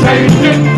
Change it.